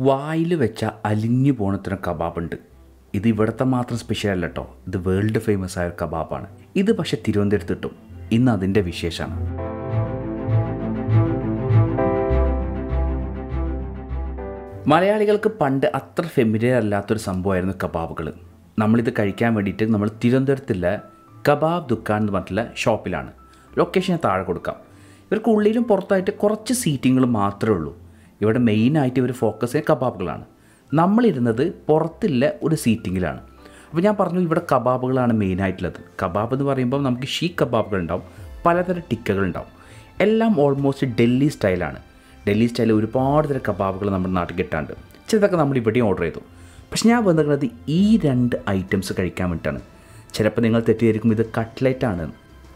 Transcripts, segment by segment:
വായിൽ വെച്ച അലിഞ്ഞു പോണത്തിന് കബാബുണ്ട്. ഇത് ഇവിടുത്തെ മാത്രം സ്പെഷ്യൽ അല്ല കേട്ടോ ഇത് വേൾഡ് ഫേമസ് ആയ കബാബാണ്. ഇത് പക്ഷെ തിരുവനന്തപുരത്ത് കിട്ടും ഇന്ന് അതിന്റെ വിശേഷമാണ്. മലയാളികൾക്ക് പണ്ട് അത്ര ഫെമിലിയർ അല്ലാത്തൊരു സംഭവമായിരുന്നു കബാബുകൾ. നമ്മളിത് കഴിക്കാൻ വേണ്ടിയിട്ട് നമ്മൾ തിരുവനന്തപുരത്തുള്ള കബാബ് ദുക്കാൻ എന്ന് പറഞ്ഞിട്ടുള്ള ഷോപ്പിലാണ് ലൊക്കേഷൻ താഴെ കൊടുക്കാം. ഇവർക്ക് ഉള്ളിലും പുറത്തായിട്ട് കുറച്ച് സീറ്റിങ്ങൾ മാത്രമേ ഉള്ളൂ. ഇവിടെ മെയിനായിട്ട് ഇവർ ഫോക്കസ് ചെയ്യുന്ന കബാബുകളാണ്. നമ്മളിരുന്നത് പുറത്തുള്ള ഒരു സീറ്റിങ്ങിലാണ് അപ്പോൾ ഞാൻ പറഞ്ഞു ഇവിടെ കബാബുകളാണ് മെയിനായിട്ടുള്ളത് കബാബ് എന്ന് പറയുമ്പോൾ നമുക്ക് ഷീ കബാബുകൾ ഉണ്ടാവും പലതരം ടിക്കകൾ ഉണ്ടാവും എല്ലാം ഓൾമോസ്റ്റ് ഡൽഹി സ്റ്റൈലാണ് ഡൽഹി സ്റ്റൈലിൽ ഒരുപാട് തരം കബാബുകൾ നമ്മുടെ നാട്ടിൽ കിട്ടാണ്ട് ചിലതൊക്കെ നമ്മൾ ഇവിടെയും ഓർഡർ ചെയ്തു. പക്ഷെ ഞാൻ വന്നിരിക്കുന്നത് ഈ രണ്ട് ഐറ്റംസ് കഴിക്കാൻ വേണ്ടിയിട്ടാണ്. ചിലപ്പോൾ നിങ്ങൾ തെറ്റിദ്ധരിക്കും ഇത് കട്ട്ലറ്റ് ആണ്.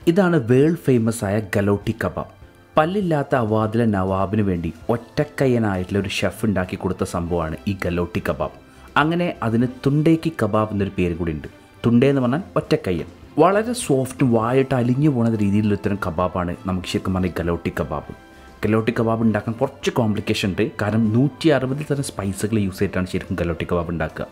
ഇതാണ് വേൾഡ് ഫേമസ് ആയ ഗലോട്ടി കബാബ്. പല്ലില്ലാത്ത അവാദിലെ നവാബിന് വേണ്ടി ഒറ്റക്കയ്യനായിട്ടുള്ള ഒരു ഷെഫ് ഉണ്ടാക്കി കൊടുത്ത സംഭവമാണ് ഈ ഗലോട്ടി കബാബ്. അങ്ങനെ അതിന് തുണ്ടേക്കി കബാബ് എന്നൊരു പേര് കൂടി ഉണ്ട്. തുണ്ടേ എന്ന് പറഞ്ഞാൽ ഒറ്റക്കയ്യൻ. വളരെ സോഫ്റ്റും വായിട്ട് അലിഞ്ഞു പോകുന്ന രീതിയിലുള്ള ഇത്തരം കബാബാണ് നമുക്ക് ശരിക്കും പറഞ്ഞാൽ ഗലോട്ടി കബാബ്. ഗലോട്ടി കബാബ് ഉണ്ടാക്കാൻ കുറച്ച് കോംപ്ലിക്കേഷൻ ഉണ്ട്. കാരണം നൂറ്റി അറുപതിൽ തരം സ്പൈസുകൾ യൂസ് ചെയ്തിട്ടാണ് ശരിക്കും ഗലോട്ടി കബാബ് ഉണ്ടാക്കുക.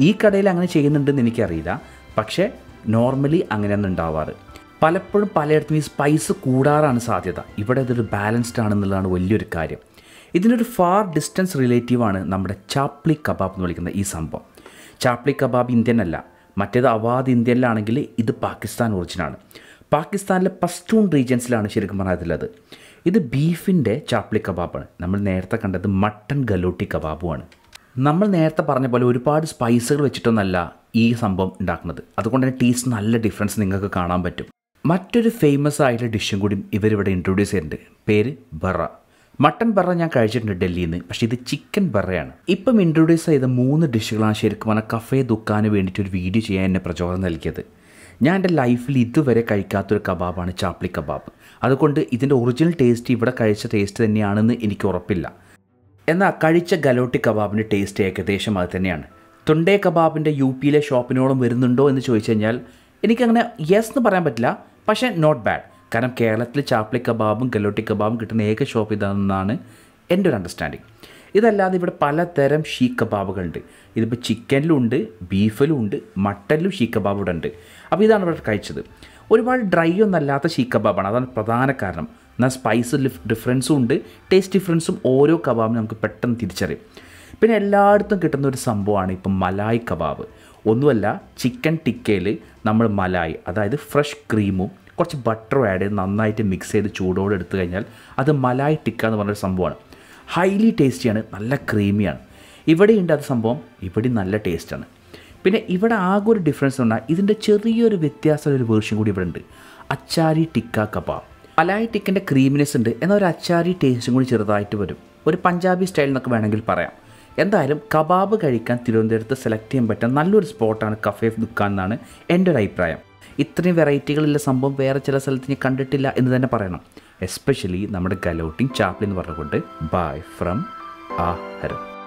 ഈ കടയിൽ അങ്ങനെ ചെയ്യുന്നുണ്ടെന്ന് എനിക്കറിയില്ല. പക്ഷേ നോർമലി അങ്ങനെയാണ് ഉണ്ടാവാറ്. പലപ്പോഴും പലയിടത്തും ഈ സ്പൈസ് കൂടാറാണ് സാധ്യത. ഇവിടെ ഇതൊരു ബാലൻസ്ഡ് ആണെന്നുള്ളതാണ് വലിയൊരു കാര്യം. ഇതിനൊരു ഫാർ ഡിസ്റ്റൻസ് റിലേറ്റീവാണ് നമ്മുടെ ചാപ്ലി കബാബ് എന്ന് വിളിക്കുന്ന ഈ സംഭവം. ചാപ്ലി കബാബ് ഇന്ത്യൻ അല്ല. മറ്റേത് അവാദ് ഇന്ത്യയിലാണെങ്കിൽ ഇത് പാകിസ്ഥാൻ ഒറിജിനാണ് പാകിസ്ഥാനിലെ പസ്റ്റൂൺ റീജിയൻസിലാണ് ശരിക്കും പറഞ്ഞതിലുള്ളത് ഇത് ബീഫിന്റെ ചാപ്ലി കബാബാണ്. നമ്മൾ നേരത്തെ കണ്ടത് മട്ടൺ ഗലോട്ടി കബാബുമാണ്. നമ്മൾ നേരത്തെ പറഞ്ഞ പോലെ ഒരുപാട് സ്പൈസുകൾ വെച്ചിട്ടൊന്നല്ല ഈ സംഭവം ഉണ്ടാക്കുന്നത്. അതുകൊണ്ട് തന്നെ ടേസ്റ്റ് നല്ല ഡിഫറൻസ് നിങ്ങൾക്ക് കാണാൻ പറ്റും. മറ്റൊരു ഫേമസ് ആയിട്ടുള്ള ഡിഷും കൂടി ഇവരിവിടെ ഇൻട്രൊഡ്യൂസ് ചെയ്യുന്നുണ്ട് പേര് ബറ. മട്ടൻ ബറ ഞാൻ കഴിച്ചിട്ടുണ്ട് ഡൽഹിയിൽ നിന്ന് പക്ഷേ ഇത് ചിക്കൻ ബറയാണ്. ഇപ്പം ഇൻട്രൊഡ്യൂസ് ചെയ്ത മൂന്ന് ഡിഷുകളാണ് ശരിക്കും പറഞ്ഞാൽ കഫേ ദുക്കാന് വേണ്ടിയിട്ട് ഒരു വീഡിയോ ചെയ്യാൻ എന്നെ പ്രചോദനം നൽകിയത്. ഞാൻ എന്റെ ലൈഫിൽ ഇതുവരെ കഴിക്കാത്തൊരു കബാബാണ് ചാപ്ലി കബാബ്. അതുകൊണ്ട് ഇതിന്റെ ഒറിജിനൽ ടേസ്റ്റ് ഇവിടെ കഴിച്ച ടേസ്റ്റ് തന്നെയാണെന്ന് എനിക്ക് ഉറപ്പില്ല. എന്നാൽ കഴിച്ച ഗലോട്ടി കബാബിന്റെ ടേസ്റ്റ് ഏകദേശം അത് തന്നെയാണ്. തൊണ്ടേ കബാബിന്റെ യു പിയിലെ ഷോപ്പിനോളം വരുന്നുണ്ടോ എന്ന് ചോദിച്ചു കഴിഞ്ഞാൽ എനിക്കങ്ങനെ യെസ് എന്ന് പറയാൻ പറ്റില്ല. പക്ഷേ നോട്ട് ബാഡ് കാരണം കേരളത്തിൽ ചാപ്ലി കബാബും ഗലോട്ടി കബാബും കിട്ടുന്ന ഏക ഷോപ്പ് ഇതാണെന്നാണ് എന്റെ ഒരു അണ്ടർസ്റ്റാൻഡിങ് ഇതല്ലാതെ ഇവിടെ പലതരം ഷീ കബാബുകളുണ്ട്. ഇതിപ്പോൾ ചിക്കനിലും ഉണ്ട് ബീഫിലും ഉണ്ട് മട്ടനിലും ഷീ കബാബ് ഇവിടെ ഉണ്ട്. അപ്പോൾ ഇതാണ് ഇവിടെ കഴിച്ചത്. ഒരുപാട് ഡ്രൈ ഒന്നും അല്ലാത്ത ഷീ കബാബാണ്. അതാണ് പ്രധാന കാരണം. എന്നാൽ സ്പൈസ് ഡിഫറൻസും ഉണ്ട് ടേസ്റ്റ് ഡിഫറൻസും ഓരോ കബാബിനും നമുക്ക് പെട്ടെന്ന് തിരിച്ചറിയും. പിന്നെ എല്ലായിടത്തും കിട്ടുന്ന ഒരു സംഭവമാണ് ഇപ്പം മലായ് കബാബ്. ഒന്നുമല്ല ചിക്കൻ ടിക്കയിൽ നമ്മൾ മലായ് അതായത് ഫ്രഷ് ക്രീമും കുറച്ച് ബട്ടറും ആഡ് ചെയ്ത് നന്നായിട്ട് മിക്സ് ചെയ്ത് ചൂടോടെ എടുത്തു കഴിഞ്ഞാൽ അത് മലായ് ടിക്ക എന്ന് പറഞ്ഞൊരു സംഭവമാണ്. ഹൈലി ടേസ്റ്റിയാണ് നല്ല ക്രീമിയാണ് ഇവിടെ ഇവിടെയുണ്ട് അത് സംഭവം ഇവിടെ നല്ല ടേസ്റ്റാണ് പിന്നെ ഇവിടെ ആകെ ഒരു ഡിഫറൻസ് പറഞ്ഞാൽ ഇതിന്റെ ചെറിയൊരു വ്യത്യാസമുള്ള ഒരു വേർഷൻ കൂടി ഇവിടെ ഉണ്ട് അച്ചാരി ടിക്ക കബാബ്. മലായ് ടിക്കന്റെ ക്രീമിനെസ് ഉണ്ട് എന്നാൽ ഒരു അച്ചാരി ടേസ്റ്റും കൂടി ചെറുതായിട്ട് വരും. ഒരു പഞ്ചാബി സ്റ്റൈൽ എന്നൊക്കെ വേണമെങ്കിൽ പറയാം. എന്തായാലും കബാബ് കഴിക്കാൻ തിരുവനന്തപുരത്ത് സെലക്ട് ചെയ്യാൻ പറ്റുന്ന നല്ലൊരു സ്പോട്ടാണ് കഫേ ദുക്കാൻ എന്നാണ് എന്റെ ഒരു അഭിപ്രായം. ഇത്രയും വെറൈറ്റികളുള്ള സംഭവം വേറെ ചില സ്ഥലത്ത് ഞാൻ കണ്ടിട്ടില്ല എന്ന് തന്നെ പറയണം. എസ്പെഷ്യലി നമ്മുടെ ഗലോട്ടിങ് എന്ന് പറഞ്ഞുകൊണ്ട് ബൈ ഫ്രം ആഹരം ഹരം